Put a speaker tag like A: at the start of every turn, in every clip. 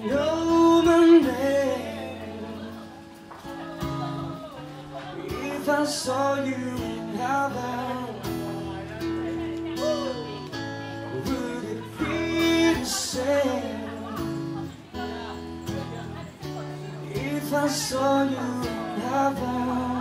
A: my name, if I saw you in heaven, would it be the same? If I saw you in heaven,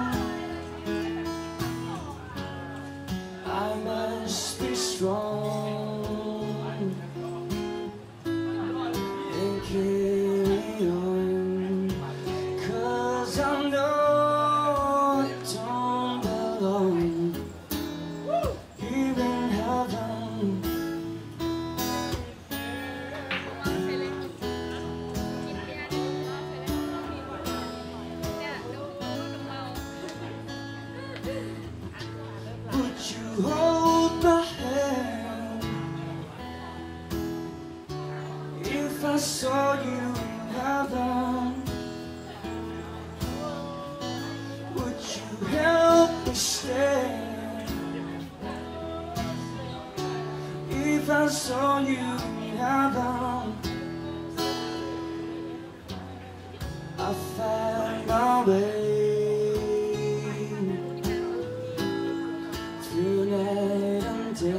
A: hold my hand if I saw you heaven? Would you help me stand if I saw you heaven? I found my way Cause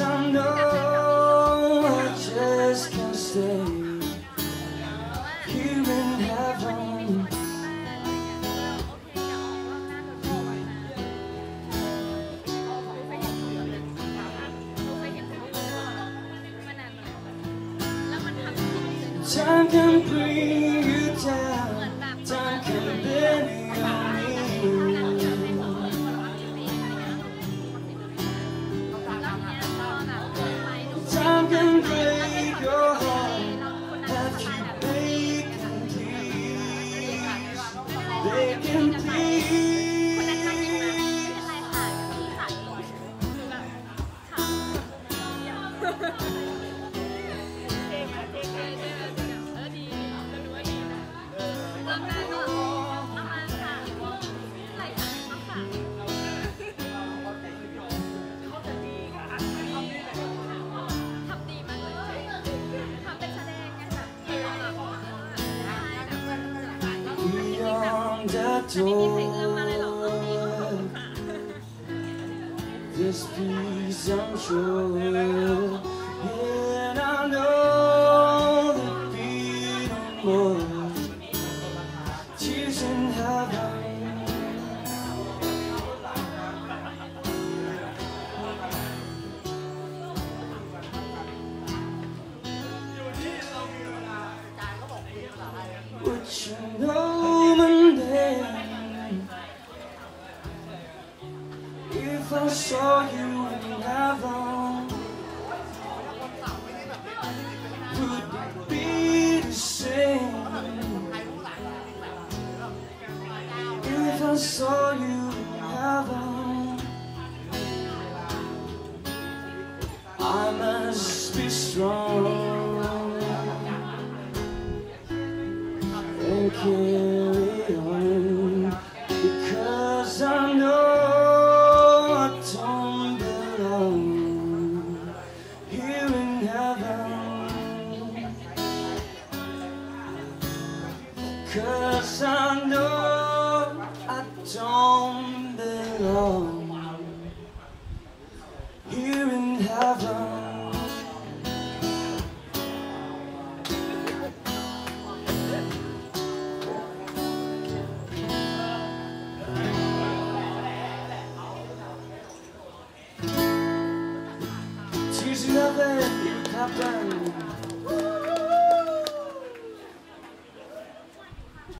A: I know I just can't stay Here in heaven. Time can bring you down. the
B: ไม่มีใครเอื้อมมาเลยหรอก
A: door
B: ค่ะ
A: This peace I'm sure And I know that being more Tears in heaven Would you know Saw you in heaven? Would be the same if I saw you in heaven? I must be strong and carry on Cause I know I don't belong here in heaven. Tears happen